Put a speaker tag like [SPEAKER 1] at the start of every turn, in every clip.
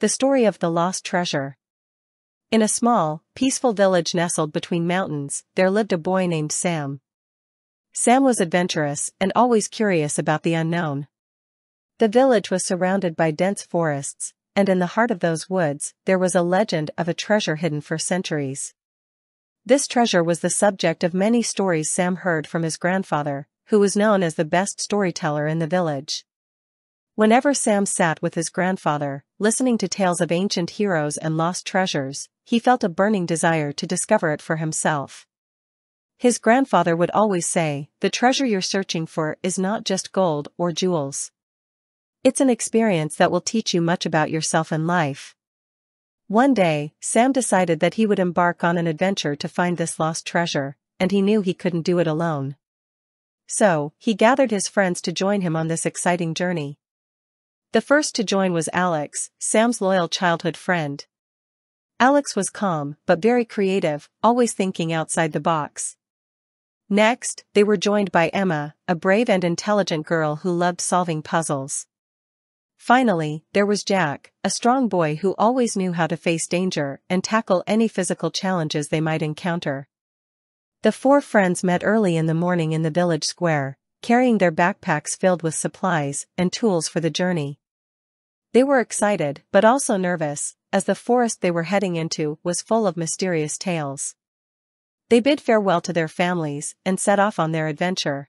[SPEAKER 1] The story of the lost treasure. In a small, peaceful village nestled between mountains, there lived a boy named Sam. Sam was adventurous and always curious about the unknown. The village was surrounded by dense forests, and in the heart of those woods, there was a legend of a treasure hidden for centuries. This treasure was the subject of many stories Sam heard from his grandfather, who was known as the best storyteller in the village. Whenever Sam sat with his grandfather, listening to tales of ancient heroes and lost treasures, he felt a burning desire to discover it for himself. His grandfather would always say, the treasure you're searching for is not just gold or jewels. It's an experience that will teach you much about yourself and life. One day, Sam decided that he would embark on an adventure to find this lost treasure, and he knew he couldn't do it alone. So, he gathered his friends to join him on this exciting journey. The first to join was Alex, Sam's loyal childhood friend. Alex was calm, but very creative, always thinking outside the box. Next, they were joined by Emma, a brave and intelligent girl who loved solving puzzles. Finally, there was Jack, a strong boy who always knew how to face danger and tackle any physical challenges they might encounter. The four friends met early in the morning in the village square, carrying their backpacks filled with supplies and tools for the journey. They were excited, but also nervous, as the forest they were heading into was full of mysterious tales. They bid farewell to their families and set off on their adventure.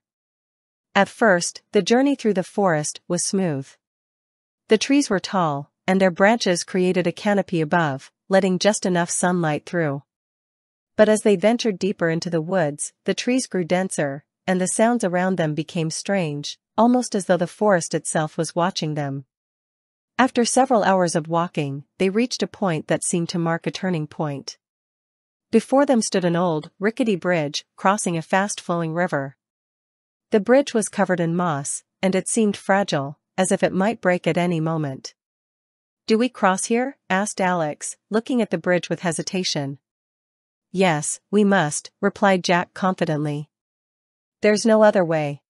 [SPEAKER 1] At first, the journey through the forest was smooth. The trees were tall, and their branches created a canopy above, letting just enough sunlight through. But as they ventured deeper into the woods, the trees grew denser, and the sounds around them became strange, almost as though the forest itself was watching them. After several hours of walking, they reached a point that seemed to mark a turning point. Before them stood an old, rickety bridge, crossing a fast-flowing river. The bridge was covered in moss, and it seemed fragile, as if it might break at any moment. Do we cross here? asked Alex, looking at the bridge with hesitation. Yes, we must, replied Jack confidently. There's no other way.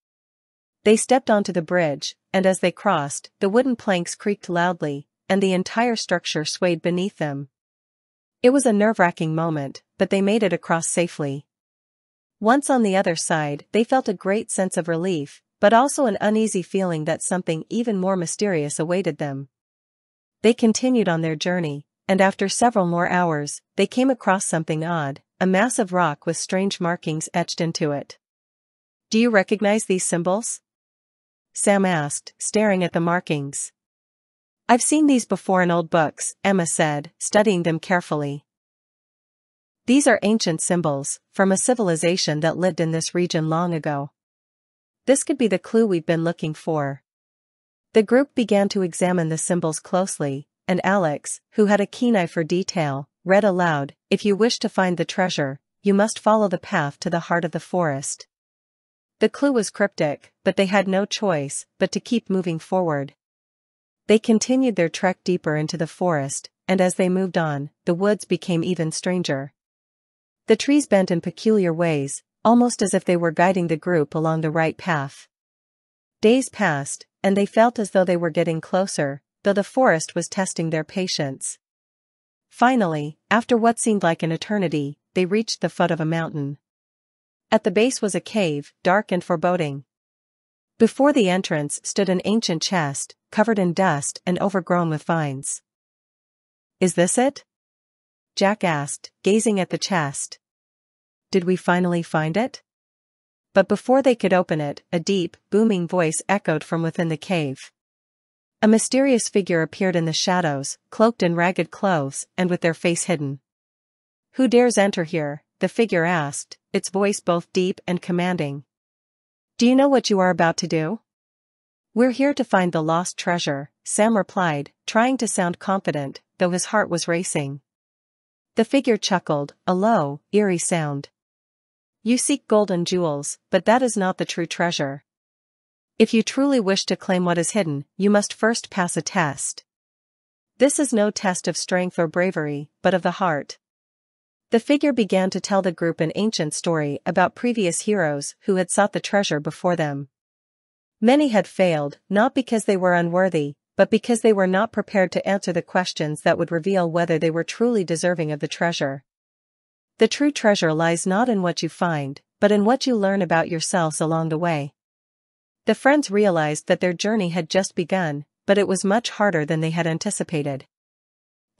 [SPEAKER 1] They stepped onto the bridge, and as they crossed, the wooden planks creaked loudly, and the entire structure swayed beneath them. It was a nerve-wracking moment, but they made it across safely. Once on the other side, they felt a great sense of relief, but also an uneasy feeling that something even more mysterious awaited them. They continued on their journey, and after several more hours, they came across something odd, a massive rock with strange markings etched into it. Do you recognize these symbols? Sam asked, staring at the markings. I've seen these before in old books, Emma said, studying them carefully. These are ancient symbols, from a civilization that lived in this region long ago. This could be the clue we've been looking for. The group began to examine the symbols closely, and Alex, who had a keen eye for detail, read aloud, If you wish to find the treasure, you must follow the path to the heart of the forest. The clue was cryptic, but they had no choice but to keep moving forward. They continued their trek deeper into the forest, and as they moved on, the woods became even stranger. The trees bent in peculiar ways, almost as if they were guiding the group along the right path. Days passed, and they felt as though they were getting closer, though the forest was testing their patience. Finally, after what seemed like an eternity, they reached the foot of a mountain. At the base was a cave, dark and foreboding. Before the entrance stood an ancient chest, covered in dust and overgrown with vines. Is this it? Jack asked, gazing at the chest. Did we finally find it? But before they could open it, a deep, booming voice echoed from within the cave. A mysterious figure appeared in the shadows, cloaked in ragged clothes and with their face hidden. Who dares enter here? The figure asked, its voice both deep and commanding. Do you know what you are about to do? We're here to find the lost treasure, Sam replied, trying to sound confident, though his heart was racing. The figure chuckled, a low, eerie sound. You seek golden jewels, but that is not the true treasure. If you truly wish to claim what is hidden, you must first pass a test. This is no test of strength or bravery, but of the heart. The figure began to tell the group an ancient story about previous heroes who had sought the treasure before them. Many had failed, not because they were unworthy, but because they were not prepared to answer the questions that would reveal whether they were truly deserving of the treasure. The true treasure lies not in what you find, but in what you learn about yourselves along the way. The friends realized that their journey had just begun, but it was much harder than they had anticipated.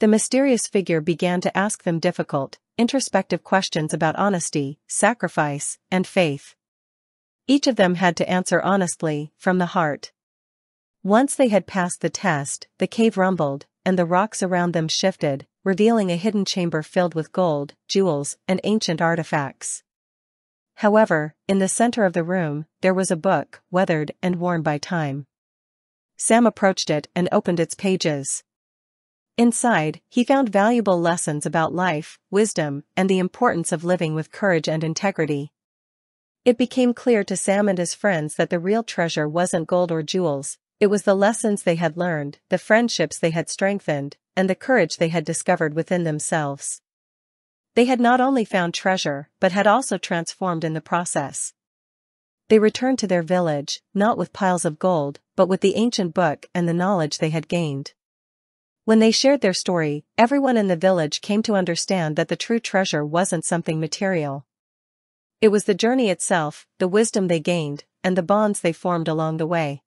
[SPEAKER 1] The mysterious figure began to ask them difficult, introspective questions about honesty, sacrifice, and faith. Each of them had to answer honestly, from the heart. Once they had passed the test, the cave rumbled, and the rocks around them shifted, revealing a hidden chamber filled with gold, jewels, and ancient artifacts. However, in the center of the room, there was a book, weathered and worn by time. Sam approached it and opened its pages. Inside, he found valuable lessons about life, wisdom, and the importance of living with courage and integrity. It became clear to Sam and his friends that the real treasure wasn't gold or jewels, it was the lessons they had learned, the friendships they had strengthened, and the courage they had discovered within themselves. They had not only found treasure, but had also transformed in the process. They returned to their village, not with piles of gold, but with the ancient book and the knowledge they had gained. When they shared their story, everyone in the village came to understand that the true treasure wasn't something material. It was the journey itself, the wisdom they gained, and the bonds they formed along the way.